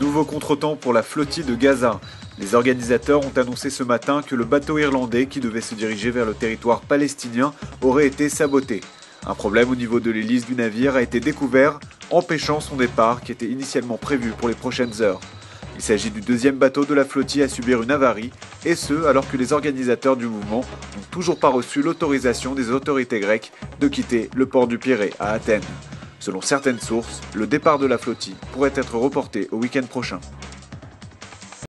Nouveau contretemps pour la flottille de Gaza. Les organisateurs ont annoncé ce matin que le bateau irlandais qui devait se diriger vers le territoire palestinien aurait été saboté. Un problème au niveau de l'hélice du navire a été découvert, empêchant son départ qui était initialement prévu pour les prochaines heures. Il s'agit du deuxième bateau de la flottille à subir une avarie, et ce alors que les organisateurs du mouvement n'ont toujours pas reçu l'autorisation des autorités grecques de quitter le port du Pirée à Athènes. Selon certaines sources, le départ de la flottille pourrait être reporté au week-end prochain.